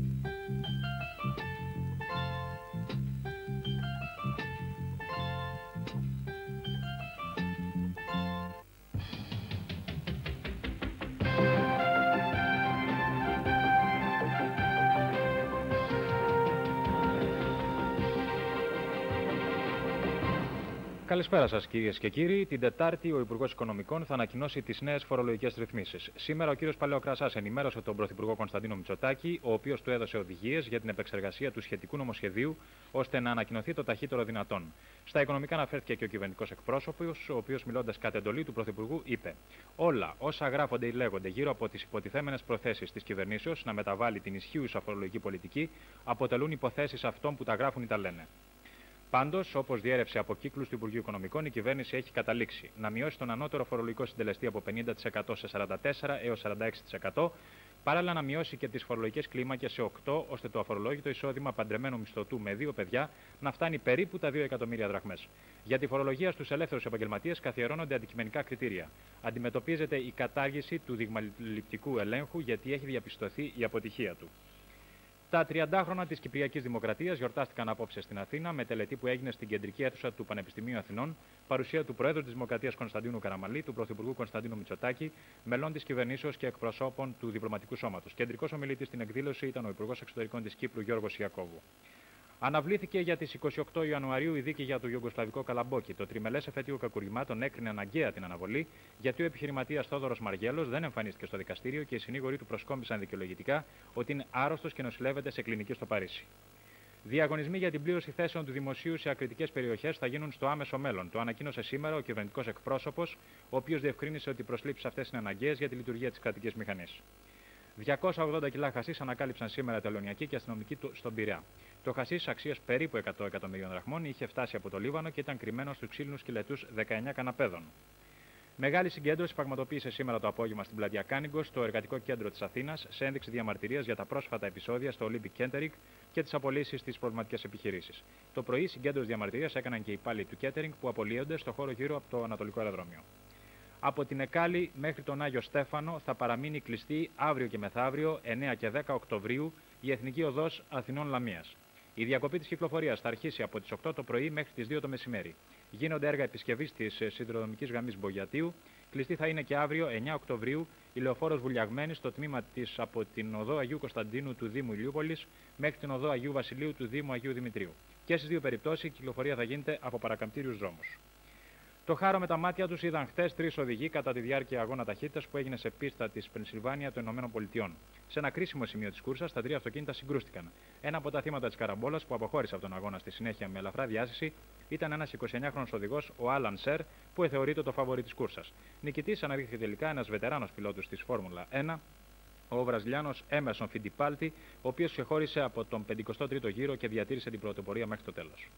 Thank you. Καλησπέρα σας, κυρίες και κύριοι. Την Τετάρτη, ο Υπουργός Οικονομικών θα ανακοινώσει τις νέες φορολογικές ρυθμίσεις. Σήμερα, ο κύριος Παλαιοκρασάς ενημέρωσε τον Πρωθυπουργό Κωνσταντίνο Μητσοτάκη, ο οποίος του έδωσε οδηγίες για την επεξεργασία του σχετικού νομοσχεδίου, ώστε να ανακοινωθεί το ταχύτερο δυνατόν. Στα οικονομικά αναφέρθηκε και ο κυβερνητικός εκπρόσωπος, ο οποίος μιλώντας κατ' εντολή του Πρωθυπουργού είπε: Όλα όσα γράφονται ή λέγονται γύρω από τις υποτιθέμενες προθέσεις της κυβερνήσεως να μεταβάλει την ισχύουσα φορολογική πολιτική αποτελούν υποθέσεις αυτών που τα γράφουν ή τα λένε. Πάντως, όπως διέρευσε από κύκλους του Υπουργείου Οικονομικών, η κυβέρνηση έχει καταλήξει να μειώσει τον ανώτερο φορολογικό συντελεστή από 50% σε 44% έως 46%, παράλληλα να μειώσει και τις φορολογικές κλίμακες σε 8, ώστε το αφορολόγητο εισόδημα παντρεμένου μισθωτού με δύο παιδιά να φτάνει περίπου τα 2 εκατομμύρια δραχμές. Για τη φορολογία στους ελεύθερους επαγγελματίες καθιερώνονται αντικειμενικά κριτήρια. Αντιμετωπίζεται η κατάργηση του δειγματοληπτικού ελέγχου γιατί έχει διαπιστωθεί η αποτυχία του. Τα 30 χρόνια της Κυπριακής Δημοκρατίας γιορτάστηκαν απόψε στην Αθήνα με τελετή που έγινε στην κεντρική αίθουσα του Πανεπιστημίου Αθηνών, παρουσία του Προέδρου της Δημοκρατίας Κωνσταντίνου Καραμαλή, του Πρωθυπουργού Κωνσταντίνου Μητσοτάκη, μελών της κυβερνήσεως και εκπροσώπων του Διπλωματικού Σώματος. Κεντρικός ομιλητής στην εκδήλωση ήταν ο Υπουργός Εξωτερικών της Κύπρου Γιώργος Ιακώβου. Αναβλήθηκε για τις 28 Ιανουαρίου η δίκη για το Ιουγκοσλαβικό Καλαμπόκι. Το τριμελές εφετείο κακουργημάτων έκρινε αναγκαία την αναβολή, γιατί ο επιχειρηματίας Θόδωρος Μαργέλος δεν εμφανίστηκε στο δικαστήριο και οι συνήγοροι του προσκόμισαν δικαιολογητικά ότι είναι άρρωστος και νοσηλεύεται σε κλινική στο Παρίσι. Διαγωνισμοί για την πλήρωση θέσεων του δημοσίου σε ακριτικές περιοχές θα γίνουν στο άμεσο μέλλον. Το ανακοίνωσε σήμερα ο κυβερνητικός εκπρόσωπος, ο οποίος διευκρίνησε ότι οι προσλήψεις αυτές είναι αναγκαίες για τη λειτουργία της κρατικής μηχανής. 280 κιλά χασίς ανακάλυψαν σήμερα τελωνιακοί και αστυνομικοί στον Πειραιά. Το χασίς αξίας περίπου 100 εκατομμυρίων δραχμών είχε φτάσει από το Λίβανο και ήταν κρυμμένος στους ξύλινους σκελετούς 19 καναπέδων. Μεγάλη συγκέντρωση πραγματοποίησε σήμερα το απόγευμα στην πλατεία Κάνιγκος, στο εργατικό κέντρο της Αθήνας, σε ένδειξη διαμαρτυρίας για τα πρόσφατα επεισόδια στο Olympic Catering και τις απολύσεις στι προβληματικές επιχειρήσεις. Το πρωί, συγκέντρωση διαμαρτυρίας έκαναν και οι υπάλληλοι του Catering που απολύονται στο χώρο γύρω από το Ανατολικό Αεροδρόμιο. Από την Εκάλη μέχρι τον Άγιο Στέφανο θα παραμείνει κλειστή αύριο και μεθαύριο 9 και 10 Οκτωβρίου η Εθνική Οδός Αθηνών Λαμίας. Η διακοπή της κυκλοφορίας θα αρχίσει από τις 8 το πρωί μέχρι τις 2 το μεσημέρι. Γίνονται έργα επισκευής της ε, σιδηροδρομική γραμμής Μπογιατίου. Κλειστή θα είναι και αύριο 9 Οκτωβρίου η λεωφόρος Βουλιαγμένη στο τμήμα της από την οδό Αγίου Κωνσταντίνου του Δήμου Ηλιούπολης μέχρι την οδό Αγίου Βασιλείου του Δήμου Αγίου Δημητρίου. Και στις δύο περιπτώσεις η κυκλοφορία θα γίνεται από παρακαμπτήριους δρόμους. Το χάρο με τα μάτια τους είδαν χθες τρεις οδηγοί κατά τη διάρκεια αγώνα ταχύτητας που έγινε σε πίστα της Πενσιλβάνια των ΗΠΑ. Σε ένα κρίσιμο σημείο της κούρσας, τα τρία αυτοκίνητα συγκρούστηκαν. Ένα από τα θύματα της καραμπόλας που αποχώρησε από τον αγώνα στη συνέχεια με ελαφρά διάσηση ήταν ένας 29χρονο οδηγός, ο Άλαν Σερ, που εθεωρείται το φαβορή της κούρσας. Νικητής αναδείχθηκε τελικά ένας βετεράνος πιλότου της Φόρμουλα 1, ο Βραζιλιάνος Έμερσον Φιντιπάλτη, ο οποίος ξεχώρισε από τον 53ο γύρο και διατήρησε την πρωτοπορία μέχρι το τέλος.